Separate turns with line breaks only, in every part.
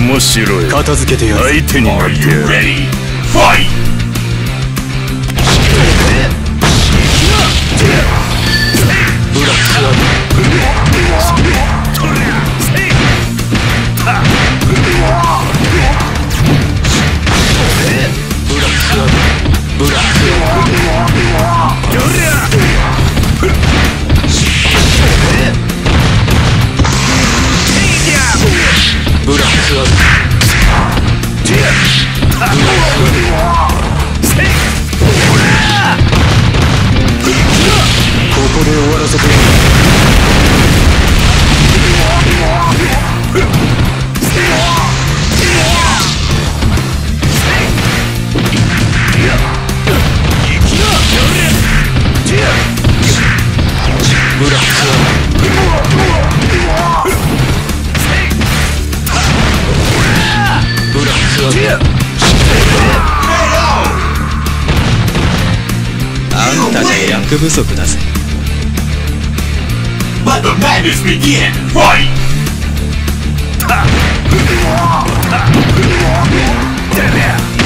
面白い。
片付けてやる。
相手になって。や
Dish! 力不足だぜ
Let the madness begin! Fight!
Damn
it!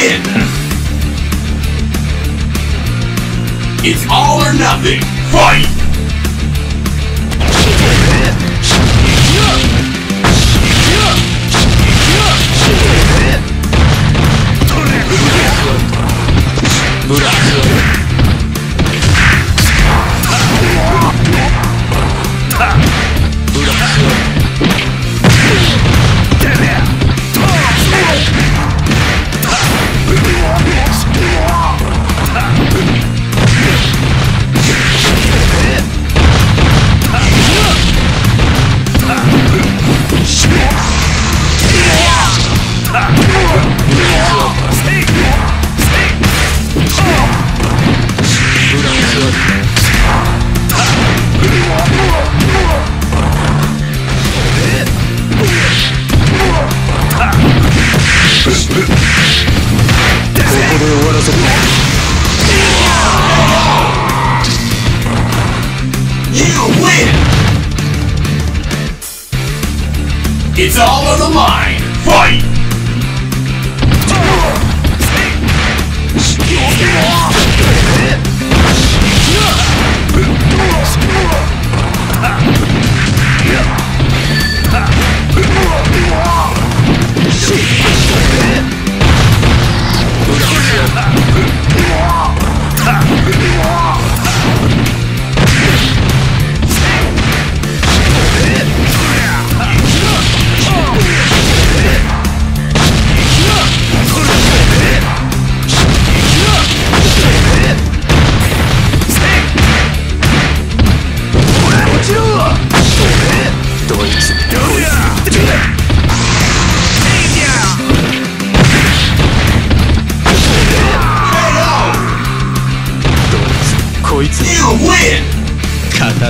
win! It's all or nothing! Fight! Fight!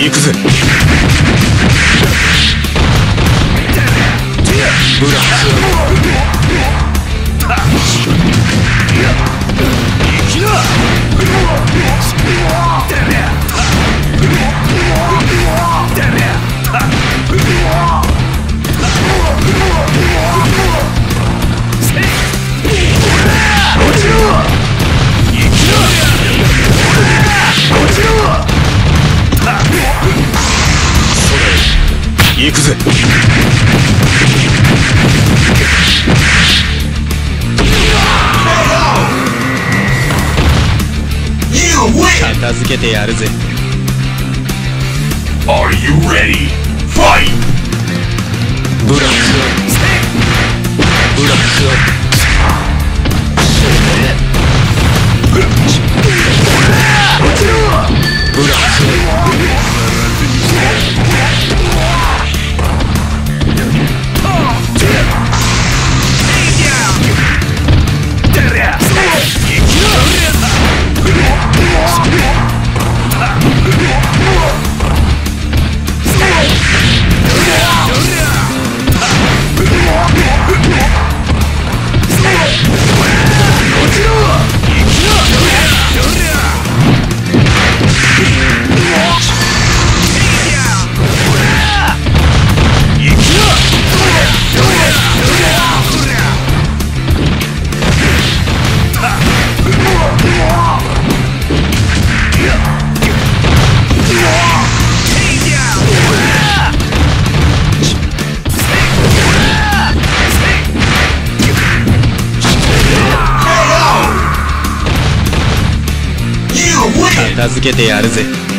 行くぜ。ぜ
You win!
片付けてやるぜ
Are you ready? Fight!
ブラックブラックアップブラック
片付けてやるぜ。